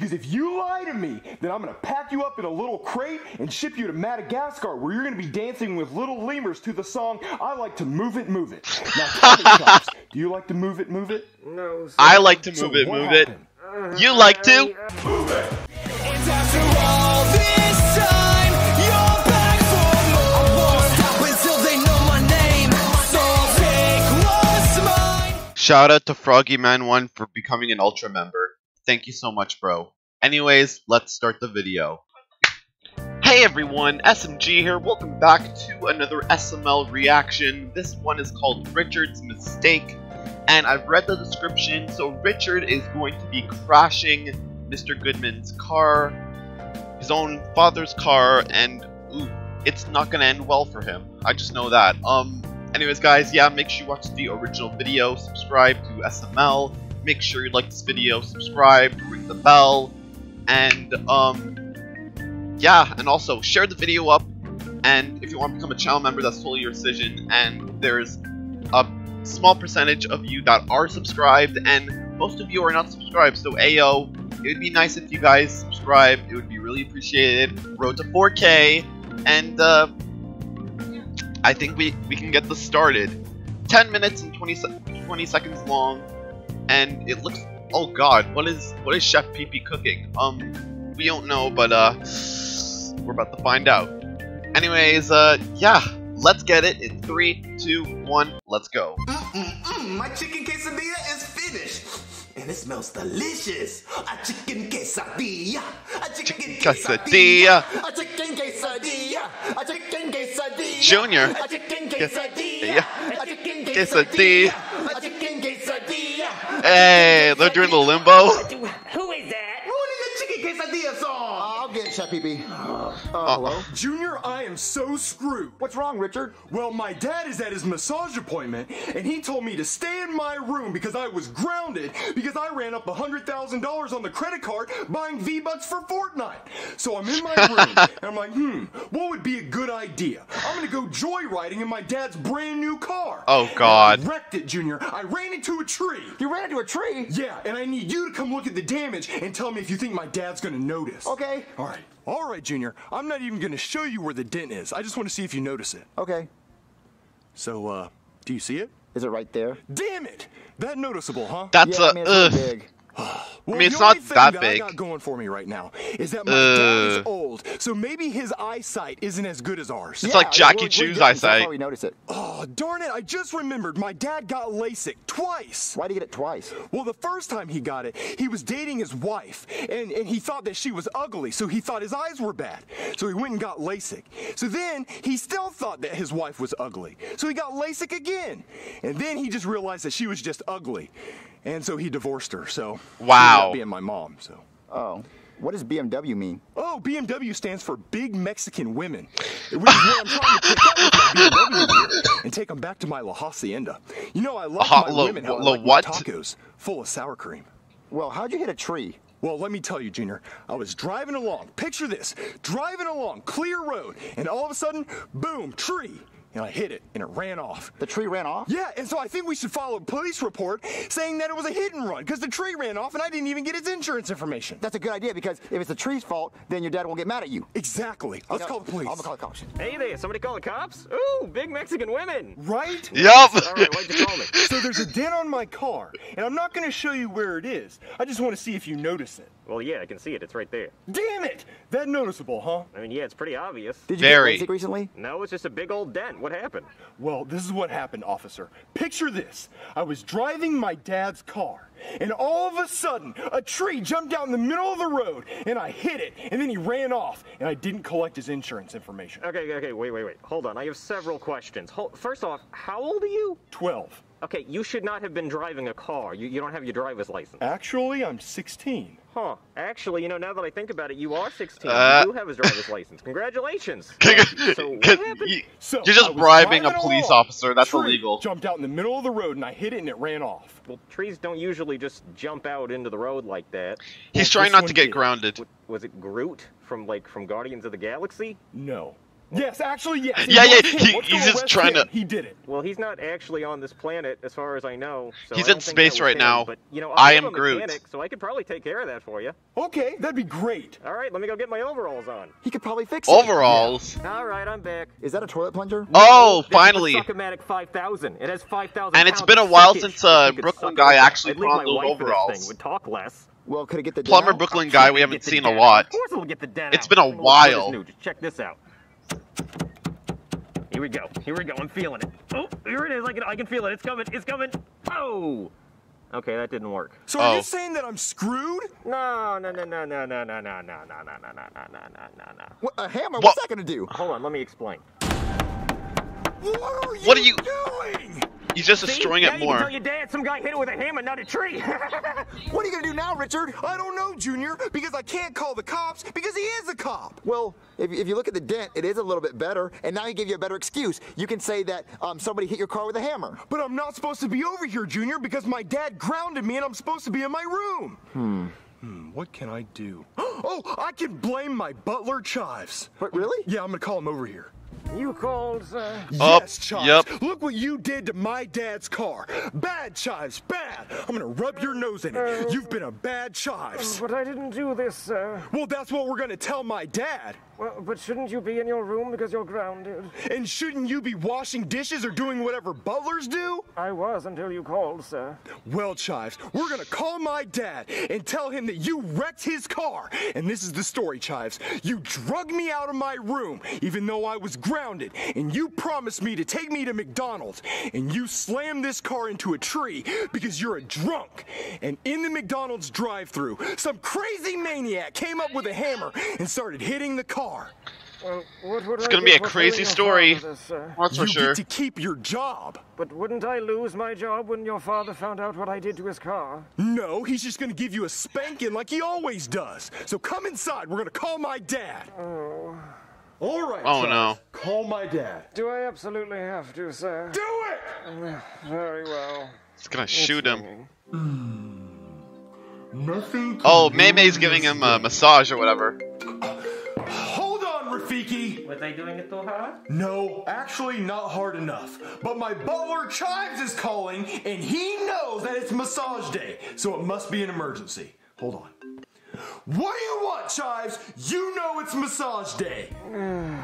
Because if you lie to me, then I'm gonna pack you up in a little crate and ship you to Madagascar, where you're gonna be dancing with little lemurs to the song "I Like to Move It, Move It." Now, Chops, do you like to move it, move it? No, sir. I like to So move it, what move it. You like to? Move it. And after all this time, you're back for more. I won't stop until they know my name. So take what's mine. Shout out to Froggy Man One for becoming an Ultra member. Thank you so much, bro. Anyways, let's start the video. Hey everyone, SMG here. Welcome back to another SML reaction. This one is called Richard's Mistake, and I've read the description. So Richard is going to be crashing Mr. Goodman's car, his own father's car, and ooh, it's not gonna end well for him. I just know that. Um, anyways, guys, yeah, make sure you watch the original video, subscribe to SML, make sure you like this video, subscribe, ring the bell, and um, yeah, and also share the video up. And if you want to become a channel member, that's totally your decision. And there's a small percentage of you that are subscribed, and most of you are not subscribed. So, Ayo, it would be nice if you guys subscribe. It would be really appreciated. Road to 4K, and uh, I think we we can get this started. 10 minutes and 20, se- 20 seconds long, and it looks. Oh God, what is what is Chef PP cooking? Um, we don't know, but uh, we're about to find out. Anyways, uh, yeah, let's get it in three, two, one, let's go. Mm-mm-mm, my chicken quesadilla is finished. And it smells delicious. A chicken quesadilla. A chicken quesadilla. quesadilla. A chicken quesadilla. A chicken quesadilla. Junior. A chicken Quesadilla. A chicken Quesadilla. quesadilla. A chicken quesadilla. Hey, they're doing the limbo. Who is that? Ruining the chicken quesadilla song. I'll get it, Chef PP. Uh, hello? Junior, I am so screwed. What's wrong, Richard? Well, my dad is at his massage appointment, and he told me to stay in my room because I was grounded because I ran up $100,000 on the credit card buying V-Bucks for Fortnite. So I'm in my room, and I'm like, hmm, what would be a good idea? I'm gonna go joyriding in my dad's brand new car. Oh, And God. I wrecked it, Junior. I ran into a tree. You ran into a tree? Yeah, and I need you to come look at the damage and tell me if you think my dad's gonna notice. Okay. All right. All right, Junior. I'm not even gonna show you where the dent is. I just want to see if you notice it. Okay. So, uh, do you see it? Is it right there? Damn it! That noticeable, huh? That's yeah, a I mean, it's really big. Well, mean, it's not that that big. I got going for me right now is that my dad is Ugh. old, so maybe his eyesight isn't as good as ours. It's like Yeah, Jackie we're- we're Chu's young, so eyesight. how we notice it. Oh, darn it! I just remembered my dad got LASIK twice. Why did he get it twice? Well, the first time he got it, he was dating his wife, and, and he thought that she was ugly, so he thought his eyes were bad. So he went and got LASIK. So then he still thought that his wife was ugly, so he got LASIK again. And then he just realized that she was just ugly, and so he divorced her. So Wow. being my mom. So. Oh. What does BMW mean? Oh, BMW stands for Big Mexican Women, which is what I'm trying to pick up with my BMW gear and take them back to my La Hacienda. You know, I love Ha- my la- women how I la like my what? tacos full of sour cream. Well, how'd you hit a tree? Well, let me tell you, Junior, I was driving along. Picture this driving along, clear road, and all of a sudden, boom, tree. And I hit it, and it ran off. The tree ran off? Yeah, and so I think we should follow a police report saying that it was a hit and run because the tree ran off and I didn't even get its insurance information. That's a good idea because if it's the tree's fault, then your dad won't get mad at you. Exactly. Let's You know, call the police. I'm gonna call the cops. Hey there, somebody call the cops? Ooh, big Mexican women. Right? Yup. All right, why'd you call me? So there's a dent on my car, and I'm not going to show you where it is. I just want to see if you notice it. Well, yeah, I can see it. It's right there. Damn it! That noticeable, huh? I mean, yeah, it's pretty obvious. Did you Very. get LASIK recently? No, it's just a big old dent. What happened? Well, this is what happened, officer. Picture this. I was driving my dad's car, and all of a sudden, a tree jumped out in the middle of the road, and I hit it, and then he ran off, and I didn't collect his insurance information. Okay, okay, wait, wait, wait. Hold on. I have several questions. Hol- First off, how old are you? 12. Okay, you should not have been driving a car. You, you don't have your driver's license. Actually, I'm 16. Huh. Actually, you know, now that I think about it, you are 16. Uh. you do have his driver's license. Congratulations. so what happened? You- So You're just bribing a police along. officer. That's Tree illegal. Jumped out in the middle of the road, and I hit it, and it ran off. Well, trees don't usually just jump out into the road like that. He's Well, trying not to get did. grounded. Was it Groot from like from Guardians of the Galaxy? No. Yes, actually, yes. Yeah, yeah, he- he's just trying him. to- He did it. Well, he's not actually on this planet, as far as I know. So He's I in space right him, now. But you know, I I am am a Groot. mechanic, so I could probably take care of that for you. Okay, that'd be great. All right, let me go get my overalls on. He could probably fix it. Overalls. All right, I'm back. Is that a toilet plunger? Oh, This finally. Suckomatic 5000. It has 5,000 And it's pounds been a while since, uh, If you could Brooklyn guy actually I'd put leave on my those wife for this overalls. Thing. Would talk less. Well, could it get the Plumber? Brooklyn guy we we haven't seen a lot. Of course, it'll get the den It's out. been a This thing looks good as while. new. Just check this out. Here we go. Here we go. I'm feeling it. Oh, here it is. I can, I can feel it. It's coming. It's coming. Oh. Okay, that didn't work. So are Oh. you saying that I'm screwed? No, no, no, no, no, no, no, no, no, no, no, no, no, no, no, no, no. What, a hammer? What- What's that gonna do? Hold on. Let me explain. What are you, What are you- doing? He's just See? destroying now it You can more. tell your dad some guy hit it with a hammer, not a tree. What are you gonna do now, Richard? I don't know, Junior, because I can't call the cops because he is a cop. Well, if, if you look at the dent, it is a little bit better, and now he gave you a better excuse. You can say that um, somebody hit your car with a hammer. But I'm not supposed to be over here, Junior, because my dad grounded me and I'm supposed to be in my room. Hmm. Hmm, what can I do? Oh, I can blame my butler, Chives. What, really? Yeah, I'm gonna call him over here. You called, uh, Up, yes, Chives. yep. Look what you did to my dad's car. Bad, Chives, bad. I'm gonna rub your nose in it. You've been a bad Chives. but I didn't do this, sir. Well, that's what we're gonna tell my dad. well, but shouldn't you be in your room because you're grounded? And shouldn't you be washing dishes or doing whatever butlers do? I was until you called, sir. Well, Chives, we're gonna call my dad and tell him that you wrecked his car. And this is the story, Chives. You drug me out of my room, even though I was grounded, and you promised me to take me to McDonald's. And you slammed this car into a tree because you're a drunk. And in the McDonald's drive-through, some crazy maniac came up with a hammer and started hitting the car. Well, what would It's I gonna be a crazy story. father, sir? That's for you sure. get to keep your job. But wouldn't I lose my job when your father found out what I did to his car? No, he's just gonna give you a spanking like he always does. So come inside. We're gonna call my dad. Oh. All right. Oh, Charles. no. Call my dad. Do I absolutely have to, sir? Do it. Mm, very well. He's gonna shoot him. Ringing. Hmm. Nothing. Oh, do May May's giving him a massage or whatever. Hold on, Rafiki. Was I doing it too hard? No, actually, not hard enough. But my butler Chives is calling, and he knows that it's massage day, so it must be an emergency. Hold on. What do you want, Chives? You know it's massage day.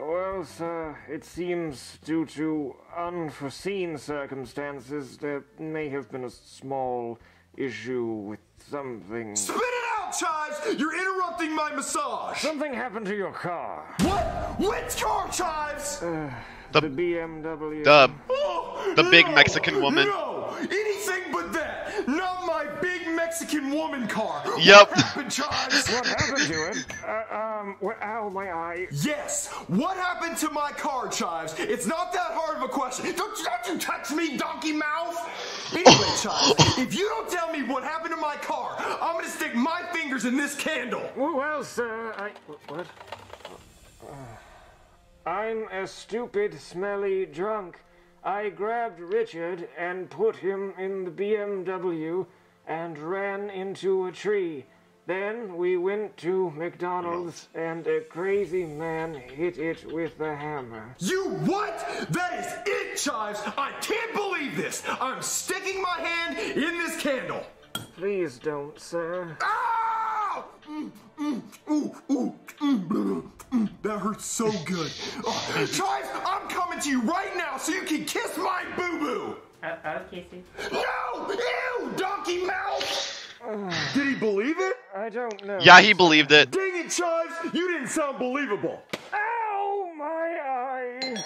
Well, sir, it seems due to unforeseen circumstances, there may have been a small issue with something. Spit it out, Chives! You're interrupting my massage! Something happened to your car. What? Which car, Chives? Uh, the, BMW. The Oh, the big no, Mexican woman. No! Mexican woman car! Yep. What happened, Chives? What happened to it? Uh, um, well, ow, my eye. Yes! What happened to my car, Chives? It's not that hard of a question. Don't, don't you touch me, donkey mouth! Anyway, Chives, if you don't tell me what happened to my car, I'm gonna stick my fingers in this candle! Well, well, sir, I. What? Uh, I'm a stupid, smelly drunk. I grabbed Richard and put him in the BMW and ran into a tree. Then we went to McDonald's and a crazy man hit it with a hammer. You what? That is it, Chives! I can't believe this! I'm sticking my hand in this candle! Please don't, sir. Ow! Mm, mm, ooh, ooh, mm, mm, mm, that hurts so good. Oh, Chives, I'm coming to you right now so you can kiss my boo-boo! I'll kiss you. No! Ew! Donkey mouth! Did he believe it? I don't know. Yeah, he believed it. Dang it, Chives! You didn't sound believable. Ow, my eye.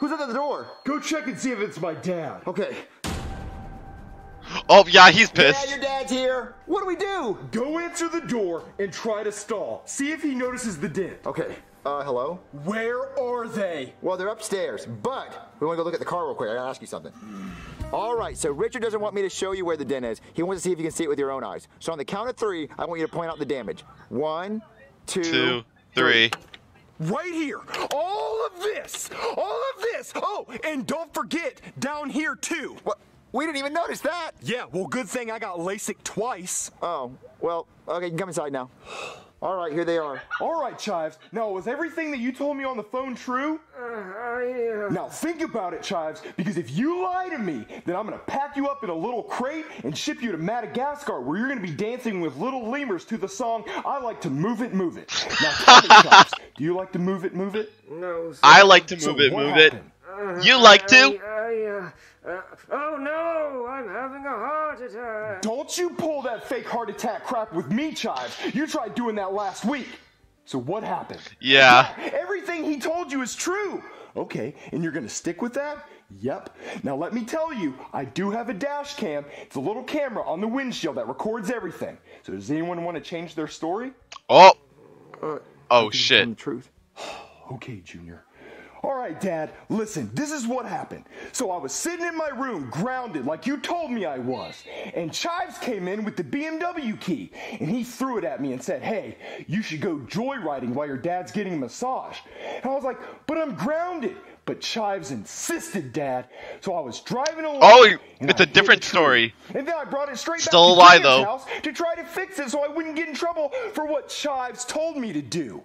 Who's at the door? Go check and see if it's my dad. Okay. Oh yeah, he's pissed. Yeah, pissed. your dad's here. What do we do? Go answer the door and try to stall. See if he notices the dent. Okay. Uh, hello? Where are they? Well, they're upstairs, but we want to go look at the car real quick. I gotta ask you something. All right, so Richard doesn't want me to show you where the dent is. He wants to see if you can see it with your own eyes. So on the count of three, I want you to point out the damage. One, two, Two, three. Right here. All of this. All of this. Oh, and don't forget, down here too. What? We didn't even notice that. Yeah, well, good thing I got LASIK twice. Oh, well, okay, you can come inside now. All right, here they are. All right, Chives. Now, was everything that you told me on the phone true? Uh, I, uh, Now, think about it, Chives, because if you lie to me, then I'm gonna pack you up in a little crate and ship you to Madagascar, where you're gonna be dancing with little lemurs to the song I Like to Move It, Move It. Now, tell me, Chives, do you like to move it, move it? no, sir. I like to So move it, what move it. happened? You like to? I, I, uh, uh, oh no, I'm having a heart attack. Don't you pull that fake heart attack crap with me, Chives. You tried doing that last week. So what happened? Yeah. Everything he told you is true. Okay, and you're gonna stick with that? Yep. Now let me tell you, I do have a dash cam. It's a little camera on the windshield that records everything. So does anyone want to change their story? Oh. Uh, Oh Tell shit. the truth. Okay, Junior. All right, Dad, listen, this is what happened. So I was sitting in my room, grounded, like you told me I was. And Chives came in with the BMW key, and he threw it at me and said, Hey, you should go joyriding while your dad's getting a massage. And I was like, But I'm grounded. But Chives insisted, Dad. So I was driving along. Oh, it's a different story. And then I brought it straight Still a back lie, to Dan's though. house to try to fix it so I wouldn't get in trouble for what Chives told me to do.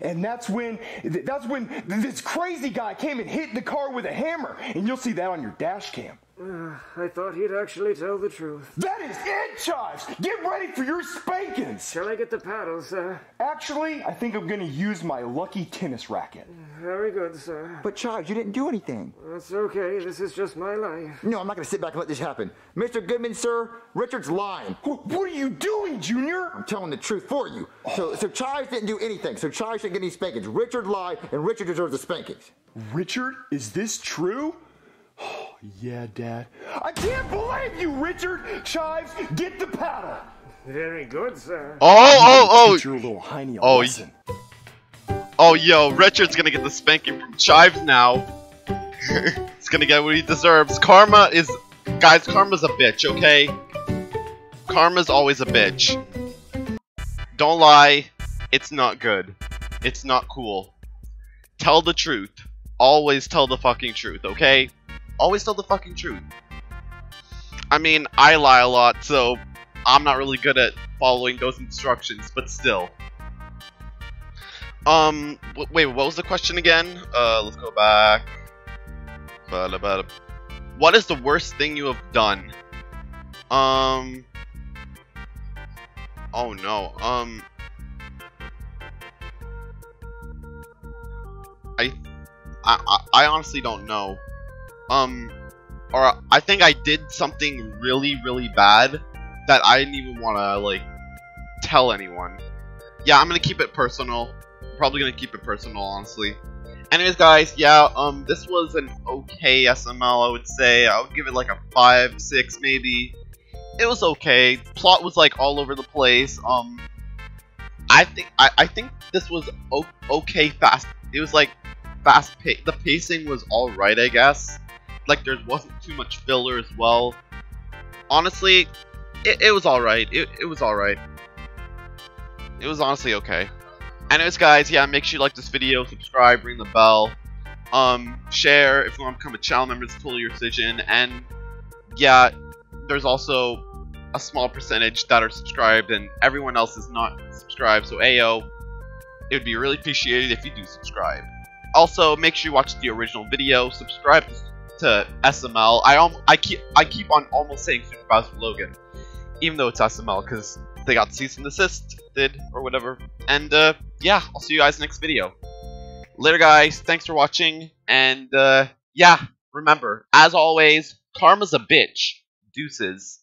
And that's when that's when this crazy guy came and hit the car with a hammer. And you'll see that on your dash cam. Ah, I thought he'd actually tell the truth. That is it, Chives! Get ready for your spankings! Shall I get the paddle, sir? Actually, I think I'm gonna use my lucky tennis racket. Very good, sir. But Chives, you didn't do anything. That's okay. This is just my life. No, I'm not gonna sit back and let this happen. Mr. Goodman, sir, Richard's lying. Wh- What are you doing, Junior? I'm telling the truth for you. So, so Chives didn't do anything. So Chives didn't get any spankings. Richard lied, and Richard deserves the spankings. Richard, is this true? Yeah, Dad. I can't believe you, Richard! Chives, get the paddle! Very good, sir. Oh, oh, Teach oh. your little hiney a Oh, lesson. oh. Oh, yo, Richard's gonna get the spanking from Chives now. He's gonna get what he deserves. Karma is. Guys, karma's a bitch, okay? Karma's always a bitch. Don't lie. It's not good. It's not cool. Tell the truth. Always tell the fucking truth, okay? Always tell the fucking truth. I mean, I lie a lot, so I'm not really good at following those instructions, but still. Um, wait, what was the question again? Uh, let's go back. What is the worst thing you have done? Um. Oh no. Um. I, I- I honestly don't know. Um, or I think I did something really, really bad that I didn't even want to like tell anyone. Yeah, I'm gonna keep it personal. I'm probably gonna keep it personal, honestly. Anyways, guys, yeah, um, this was an okay SML, I would say. I would give it like a five, six, maybe. It was okay. Plot was like all over the place. Um, I think I, I think this was okay fast. It was like fast pace. The pacing was all right, I guess. Like there wasn't too much filler as well. Honestly, it, it was all right. It, it was all right. It was honestly okay. Anyways, guys, yeah, make sure you like this video, subscribe, ring the bell, um, share if you want to become a channel member. It's totally your decision. And yeah, there's also a small percentage that are subscribed, and everyone else is not subscribed. So, Ayo, it would be really appreciated if you do subscribe. Also, make sure you watch the original video. Subscribe to SML. I um, I keep I keep on almost saying SuperMarioLogan, even though it's SML because they got cease and desist did or whatever. And uh, yeah, I'll see you guys next video. Later, guys. Thanks for watching, and uh, yeah, remember, as always, karma's a bitch. Deuces.